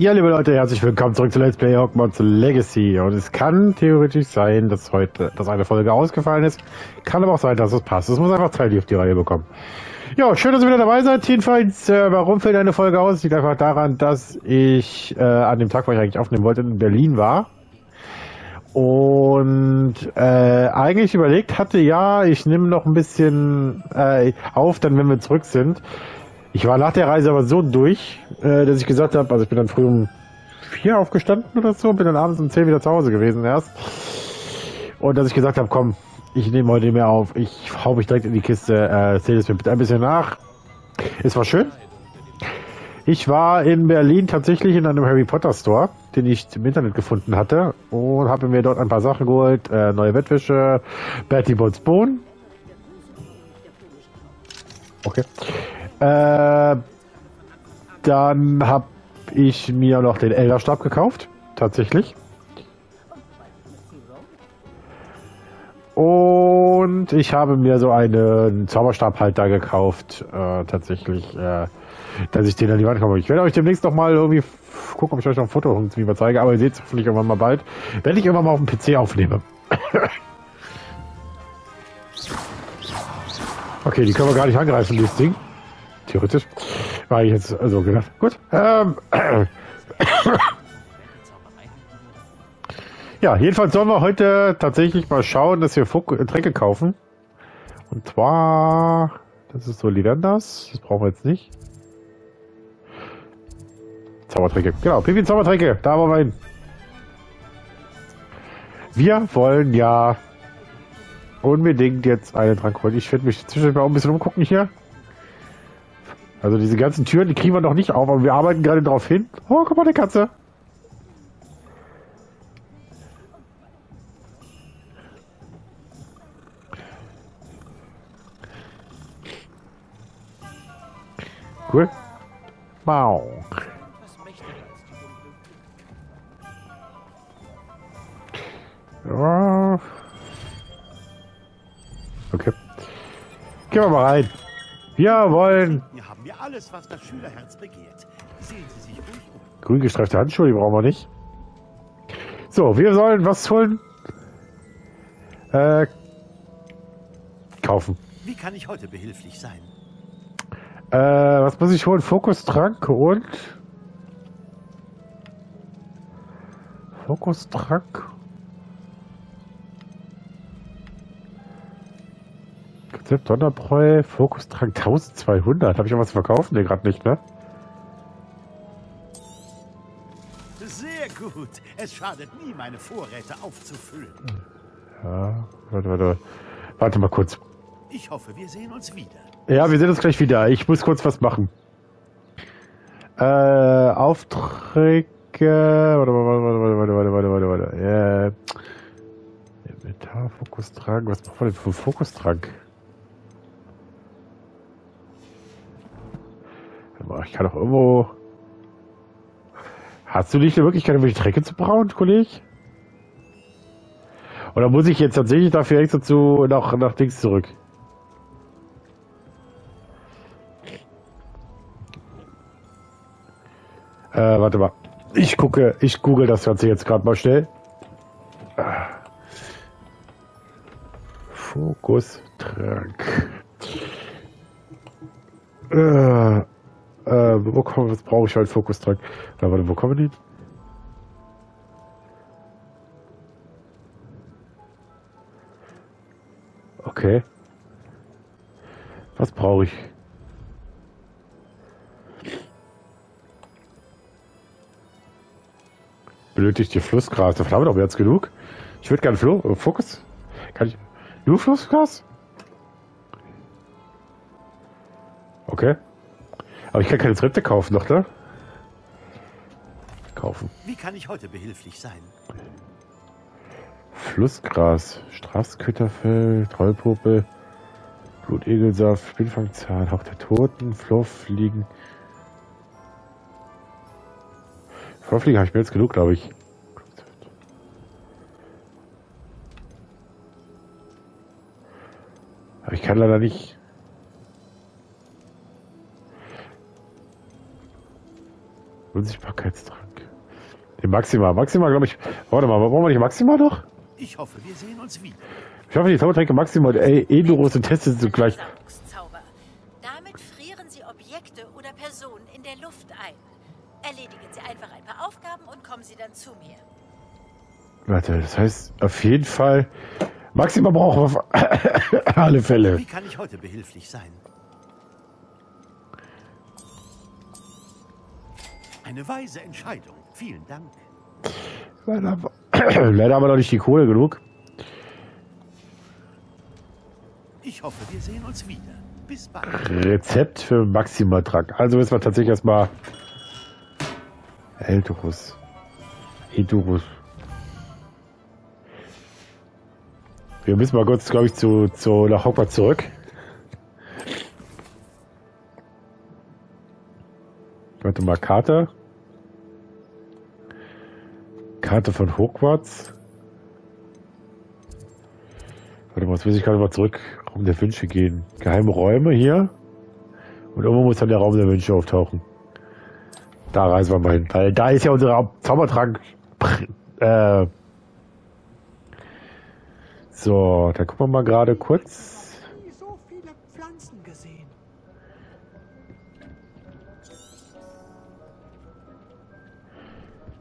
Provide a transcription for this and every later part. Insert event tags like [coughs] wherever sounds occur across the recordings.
Ja, liebe Leute, herzlich willkommen zurück zu Let's Play Hogwarts Legacy. Und es kann theoretisch sein, dass heute, dass eine Folge ausgefallen ist. Kann aber auch sein, dass es passt. Es muss einfach Zeit auf die Reihe bekommen. Ja, schön, dass ihr wieder dabei seid. Jedenfalls, äh, warum fällt eine Folge aus? Liegt einfach daran, dass ich äh, an dem Tag, wo ich eigentlich aufnehmen wollte, in Berlin war. Und äh, eigentlich überlegt hatte, ja, ich nehme noch ein bisschen äh, auf, dann wenn wir zurück sind. Ich war nach der Reise aber so durch, äh, dass ich gesagt habe, also ich bin dann früh um vier aufgestanden oder so, bin dann abends um zehn wieder zu Hause gewesen erst. Und dass ich gesagt habe, komm, ich nehme heute mehr auf, ich hau mich direkt in die Kiste, äh, zähle es mir bitte ein bisschen nach. Es war schön. Ich war in Berlin tatsächlich in einem Harry Potter Store, den ich im Internet gefunden hatte und habe mir dort ein paar Sachen geholt, äh, neue Bettwäsche, Bertie Botts Bohnen. Okay. Äh, dann habe ich mir noch den Elderstab gekauft, tatsächlich. Und ich habe mir so einen Zauberstabhalter gekauft, äh, tatsächlich, äh, dass ich den an die Wand komme. Ich werde euch demnächst noch mal irgendwie gucken, ob ich euch noch ein Foto irgendwie mal zeige, aber ihr seht es hoffentlich irgendwann mal bald, wenn ich irgendwann mal auf dem PC aufnehme. [laughs] okay, die können wir gar nicht angreifen, dieses Ding. Theoretisch. War ich jetzt also gedacht. Gut. Ähm. [clears throat] Ja, jedenfalls sollen wir heute tatsächlich mal schauen, dass wir Fok Tränke kaufen. Und zwar, das ist so Lidandas. Das brauchen wir jetzt nicht. Zaubertränke. Genau, Pipi Zaubertränke. Da wollen wir hin. Wir wollen ja unbedingt jetzt einen Trank holen. Ich werde mich zwischendurch mal ein bisschen umgucken hier. Also diese ganzen Türen, die kriegen wir noch nicht auf, aber wir arbeiten gerade darauf hin. Oh, guck mal, eine Katze. Cool. Wow. Okay. Gehen wir mal rein. Wir wollen. Haben wir alles, was das Schülerherz begehrt. Sehen Sie sich ruhig um. Grün gestreifte Handschuhe, die brauchen wir nicht. So, wir sollen was holen. Äh, kaufen. Wie kann ich heute behilflich sein? Äh, was muss ich holen? Fokustrank und Fokustrank. Rezept Sonderbräu, Fokustrank 1200. Habe ich auch was verkauft? Ne, gerade nicht, ne? Sehr gut. Es schadet nie, meine Vorräte aufzufüllen. Ja, warte, warte. Warte mal kurz. Ich hoffe, wir sehen uns wieder. Ja, wir sehen uns gleich wieder. Ich muss kurz was machen. Äh, Aufträge. Warte, warte, warte, warte, warte, warte, warte, warte. Äh, Inventar, Fokustrank. Was brauchen wir denn für Fokustrank? Ich kann doch irgendwo. Hast du nicht die Möglichkeit, irgendwelche Trecke zu brauen, Kollege? Oder muss ich jetzt tatsächlich dafür extra zu nach, nach Dings zurück? Äh, warte mal. Ich gucke, ich google das Ganze jetzt gerade mal schnell. Fokustrank. Äh, äh, wo kommen, was brauche ich halt Fokustrank? Na, warte, wo kommen die? Okay. Was brauche ich? Benötigt ihr Flussgras? Davon haben wir doch jetzt genug. Ich würde gerne Flo äh, Fokus. Kann ich. Nur Flussgras? Okay. Aber ich kann keine Rezepte kaufen, doch, ne? Kaufen. Wie kann ich heute behilflich sein? Flussgras, Straßkötterfell, Trollpopel, Blutegelsaft, Spielfangzahn, Hauch der Toten, Florfliegen. Florfliegen habe ich mir jetzt genug, glaube ich. Aber ich kann leider nicht. Unsichtbarkeitstrank. Den Maxima. Maxima, glaube ich. Warte mal, brauchen wir nicht Maxima noch? Ich hoffe, wir sehen uns wieder. Ich hoffe, die Zaubertränke Maxima und Edurus und Testet sind gleich. Zauber. Damit frieren Sie Objekte oder Personen in der Luft ein. Erledigen Sie einfach ein paar Aufgaben und kommen Sie dann zu mir. Warte, das heißt auf jeden Fall. Maxima brauchen wir auf [coughs] alle Fälle. Wie kann ich heute behilflich sein? Eine weise Entscheidung. Vielen Dank. Leider, [clears throat] leider haben wir noch nicht die Kohle genug. Ich hoffe, wir sehen uns wieder. Bis bald. Rezept für Maximatrank. Also müssen wir tatsächlich erstmal Eldurus. Edurus. Wir müssen mal kurz, glaube ich, zu, zu nach Hogwarts zurück. Warte mal, Karte. Karte von Hogwarts. Warte mal, jetzt muss ich gerade mal zurück. Raum der Wünsche gehen. Geheime Räume hier. Und irgendwo muss dann der Raum der Wünsche auftauchen. Da reisen wir mal hin. Weil da ist ja unser Zaubertrank. Äh, so, da gucken wir mal gerade kurz. so.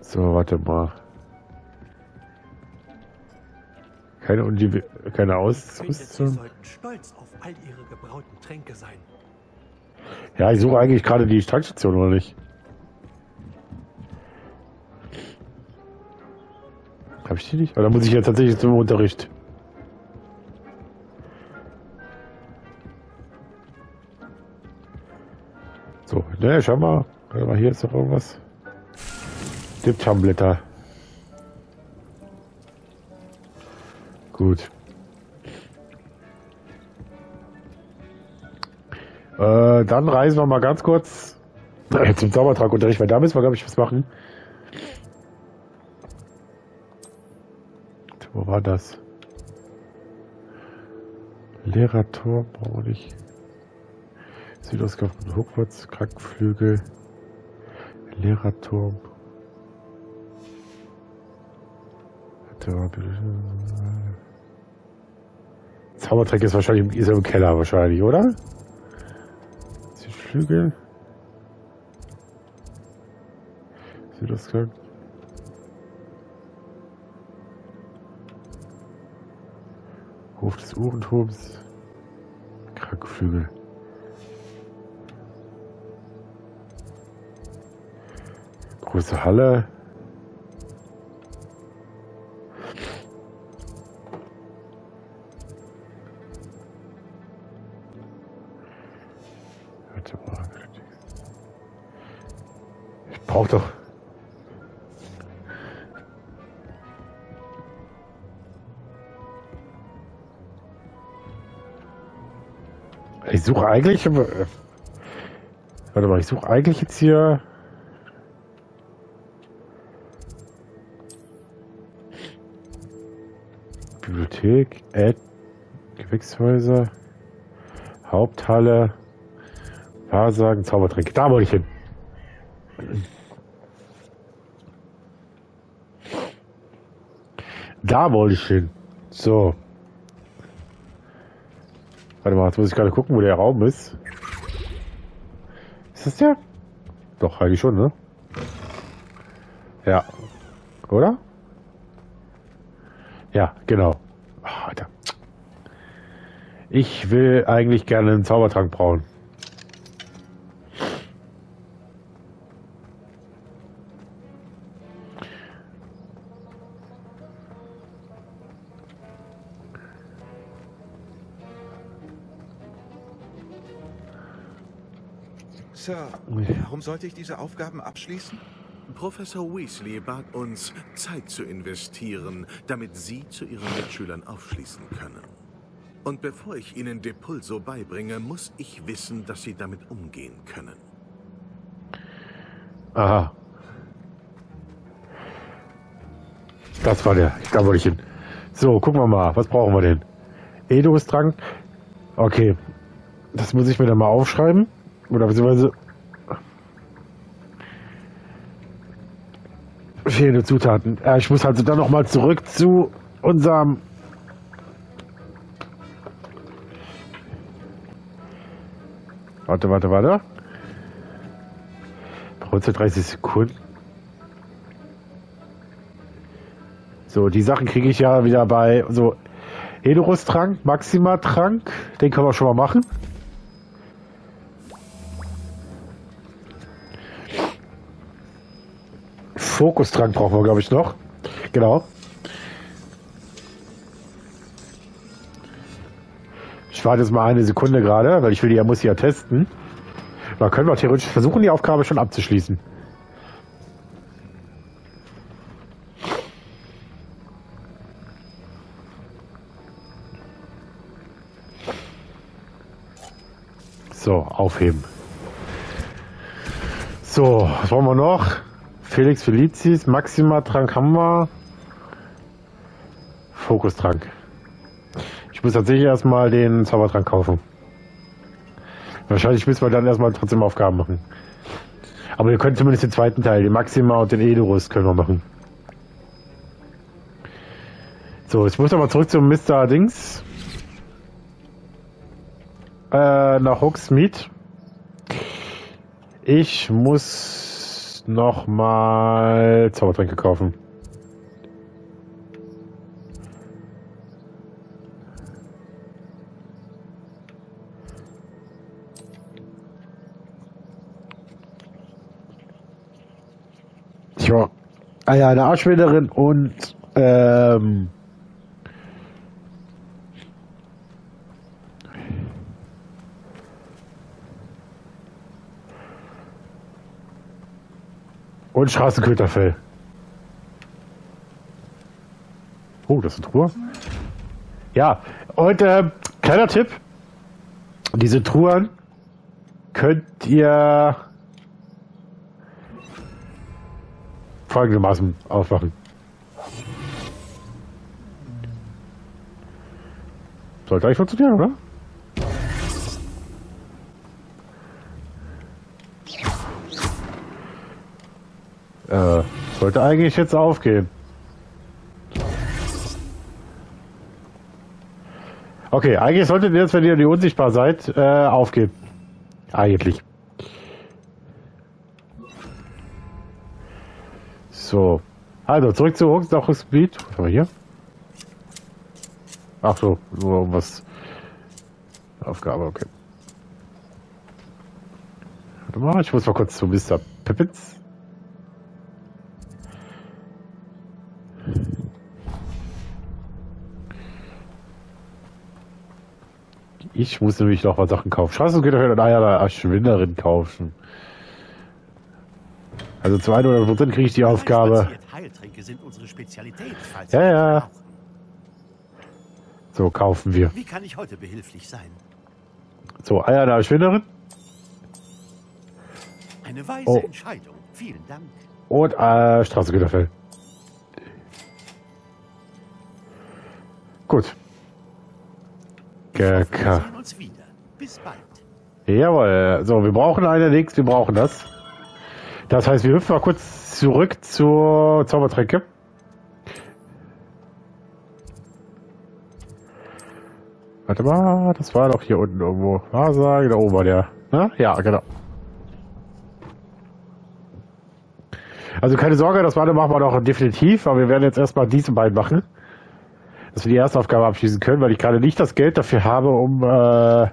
So, warte mal. Keine, Univ keine Ausrüstung. Ja, ich suche eigentlich gerade die Tankstation, oder nicht? Habe ich die nicht? Oder muss ich jetzt tatsächlich zum Unterricht? So, ne, schau mal. Warte mal, hier ist noch irgendwas. Dipchamblätter. Gut. Äh, dann reisen wir mal ganz kurz [laughs] zum Zaubertrankunterricht, weil da müssen wir, glaube ich, was machen. Wo war das? Lehrerturm, brauche ich. Südausgang von Hogwarts, Krankenflügel, Lehrerturm. Zaubertrank ist wahrscheinlich ist im Keller wahrscheinlich, oder? Südflügel. Südausgang. Hof des Uhrenturms. Krankenflügel. Große Halle. Warte mal. Ich brauch doch. Ich suche eigentlich. Warte mal, ich suche eigentlich jetzt hier. Bibliothek, Ad, Gewächshäuser, Haupthalle, Wahrsagen, Zaubertränke. Da wollte ich hin. Da wollte ich hin. So. Warte mal, jetzt muss ich gerade gucken, wo der Raum ist. Ist das der? Doch, eigentlich schon, ne? Ja. Oder? Ja, genau. Ach, Alter. Ich will eigentlich gerne einen Zaubertrank brauen. Sir, warum sollte ich diese Aufgaben abschließen? Professor Weasley bat uns, Zeit zu investieren, damit Sie zu Ihren Mitschülern aufschließen können. Und bevor ich Ihnen Depulso beibringe, muss ich wissen, dass Sie damit umgehen können. Aha. Das war der. Da wollte ich hin. So, gucken wir mal. Was brauchen wir denn? Edus-Trank. Okay. Das muss ich mir dann mal aufschreiben. Oder beziehungsweise. Fehlende Zutaten. Äh, ich muss also dann nochmal zurück zu unserem... Warte, warte, warte. Kurze 30 Sekunden. So, die Sachen kriege ich ja wieder bei so Edorus-Trank, Maxima-Trank. Den können wir schon mal machen. Fokustrank brauchen wir, glaube ich, noch. Genau. Ich warte jetzt mal eine Sekunde gerade, weil ich will die ja muss ja testen. Da können wir theoretisch versuchen, die Aufgabe schon abzuschließen. So, aufheben. So, was wollen wir noch? Felix Felicis, Maxima Trank haben wir. Fokustrank. Ich muss tatsächlich erstmal den Zaubertrank kaufen. Wahrscheinlich müssen wir dann erstmal trotzdem Aufgaben machen. Aber wir können zumindest den zweiten Teil, den Maxima und den Edorus können wir machen. So, jetzt muss ich aber zurück zum Mr. Dings. Äh, nach Hogsmeade. Ich muss noch mal Zaubertränke kaufen. Tja. Ah ja, eine Arschwinderin und ähm, und Straßenköterfell. Oh, das ist eine Truhe. Ja, und äh, kleiner Tipp. Diese Truhen könnt ihr folgendermaßen aufmachen. Sollte eigentlich funktionieren, oder? Äh, sollte eigentlich jetzt aufgehen. Okay, eigentlich solltet ihr jetzt, wenn ihr die unsichtbar seid, äh, aufgehen. Eigentlich. So. Also, zurück zu Hooks, nach Speed. Was haben wir hier? Ach so, so was. Aufgabe, okay. Warte mal, ich muss mal kurz zu Mr. Pippins. Ich muss nämlich noch mal Sachen kaufen. Straßengitter und Eier der Schwinderin kaufen. Also zu 100% kriege ich die Aufgabe. Heiltränke sind unsere Spezialität, falls Ja, ja. So, kaufen wir. Wie kann ich heute behilflich sein? So, Eier der Schwinderin Eine weise Oh. Entscheidung. Vielen Dank. und äh, Straßengitterfell. Gut. Ich hoffe, wir Geka. sehen uns wieder. Bis bald. Jawohl. So, wir brauchen eine Nix, wir brauchen das. Das heißt, wir hüpfen mal kurz zurück zur Zaubertränke. Warte mal, das war doch hier unten irgendwo. Wahrsagen, da oben war der. Na? Ja, genau. Also keine Sorge, das Warte machen wir noch definitiv, aber wir werden jetzt erstmal diese beiden machen. Dass wir die erste Aufgabe abschließen können, weil ich gerade nicht das Geld dafür habe, um äh, Warte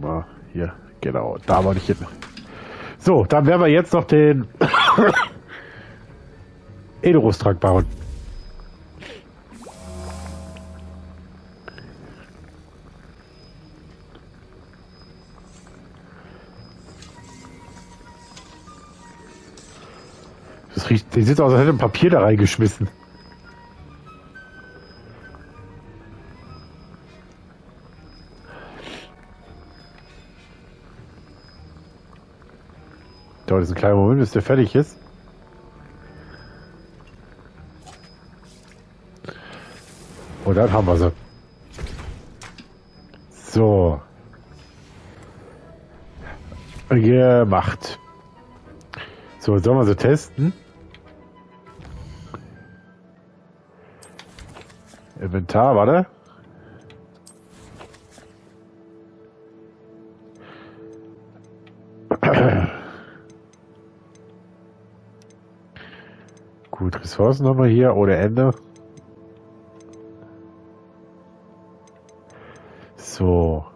mal, hier, genau, da wollte ich hin. So, dann werden wir jetzt noch den [coughs] Edorus-Trank die sieht aus, als hätte ein Papier da reingeschmissen. Dauert jetzt einen kleinen Moment, bis der fertig ist. Und dann haben wir sie. So. Gemacht. So, sollen wir so testen? Inventar, warte. [clears throat] Gut, Ressourcen haben wir hier ohne Ende. So.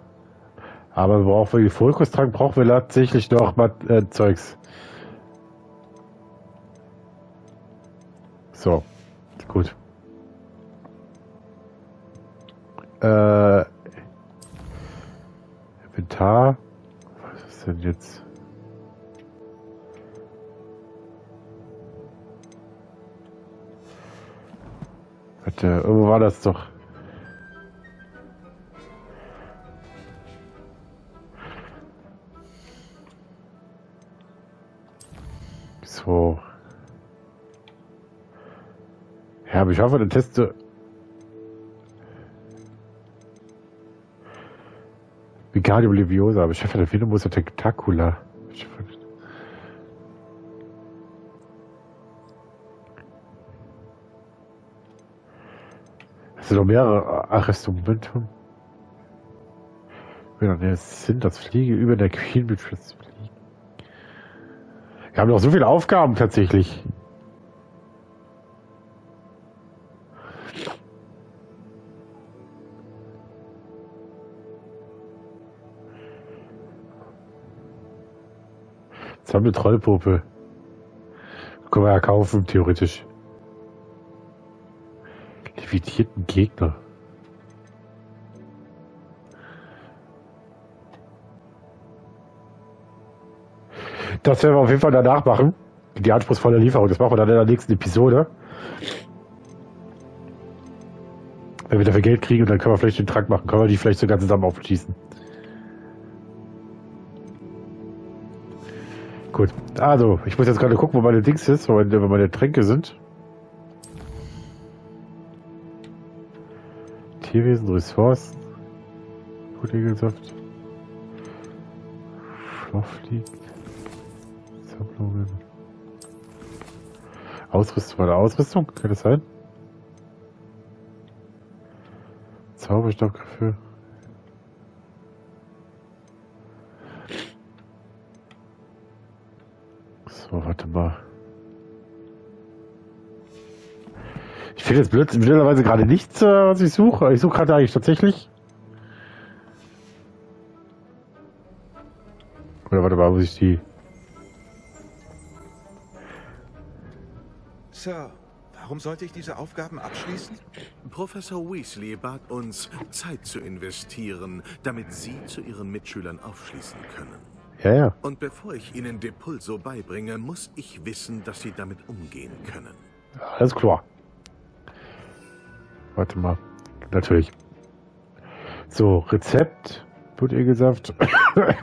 Aber wir brauchen für die Fokustrang brauchen wir tatsächlich noch mal äh, Zeugs. So. Gut. Äh, Inventar. Was ist denn jetzt? Warte, irgendwo war das doch. So. Ja, aber ich hoffe, der Test. Vicario Leviosa, aber Chef der Venomous Tentacula. Es sind noch mehrere Arrestumentum. Es sind das Fliege über der Queen Beatrice. Wir haben noch so viele Aufgaben tatsächlich. Wir Trollpuppe. Können wir ja kaufen, theoretisch. Levitierten Gegner. Das werden wir auf jeden Fall danach machen. Die anspruchsvolle Lieferung. Das machen wir dann in der nächsten Episode. Wenn wir dafür Geld kriegen, dann können wir vielleicht den Trank machen. Können wir die vielleicht sogar zusammen aufschießen. Gut. Also, ich muss jetzt gerade gucken, wo meine Dings ist, wo meine, wo meine Tränke sind. Tierwesen, Ressourcen. Gutlegelsaft. Schlaufflieg. Sammlungen. Ausrüstung, da Ausrüstung? Kann das sein? Zauberstockgriffe. So, mal. Ich finde jetzt blöd, blöderweise gerade nichts, äh, was ich suche. Ich suche gerade eigentlich tatsächlich. Oder warte mal, muss ich die. Sir, warum sollte ich diese Aufgaben abschließen? Professor Weasley bat uns, Zeit zu investieren, damit Sie zu Ihren Mitschülern aufschließen können. Ja, ja. Und bevor ich Ihnen Depulso beibringe, muss ich wissen, dass Sie damit umgehen können. Alles klar. Warte mal. Natürlich. So, Rezept. Blutegelsaft. Tja.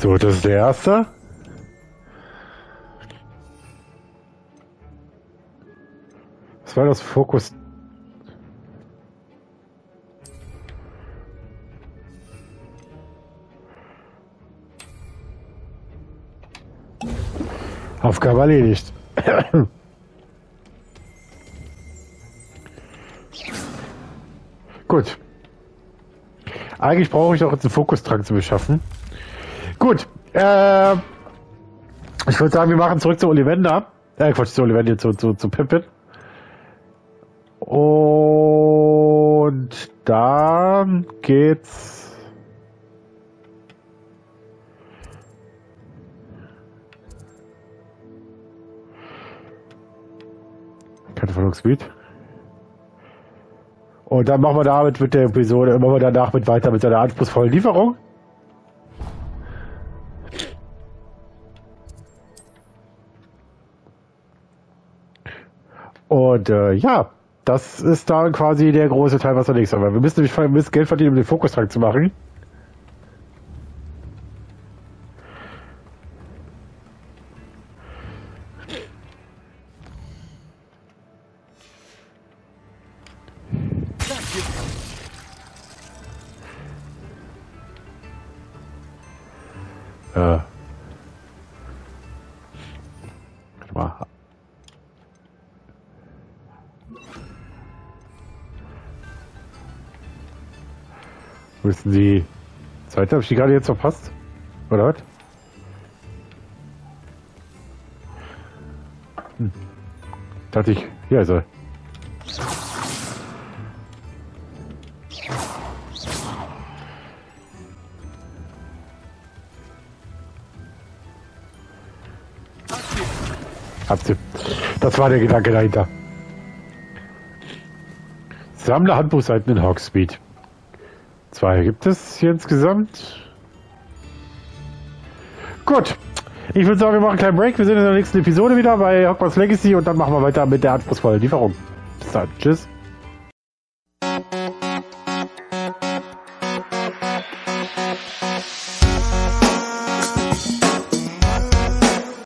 So, das ist der erste. Was war das Fokus? Aufgabe erledigt. Gut. Eigentlich brauche ich auch jetzt einen Fokustrank zu beschaffen. Gut. Äh, ich würde sagen, wir machen zurück zu Ollivander. Äh, Quatsch, zu Ollivander, zu, zu, zu Pippin. Und dann geht's. Keine Verlustgebiet. Und dann machen wir damit mit der Episode, machen wir danach mit weiter mit seiner anspruchsvollen Lieferung. Und äh, ja, das ist dann quasi der große Teil, was wir nächstes Mal. Wir müssen nämlich müssen Geld verdienen, um den Fokustrang zu machen. Zweite? Habe ich die gerade jetzt verpasst? Oder was? Hm. Dachte ich, hier ist er. Das war der Gedanke dahinter. Sammle Handbuchseiten in Hogsmeade. Zwei gibt es hier insgesamt. Gut. Ich würde sagen, wir machen einen kleinen Break. Wir sehen uns in der nächsten Episode wieder bei Hogwarts Legacy und dann machen wir weiter mit der anspruchsvollen Lieferung. Bis dann. Tschüss.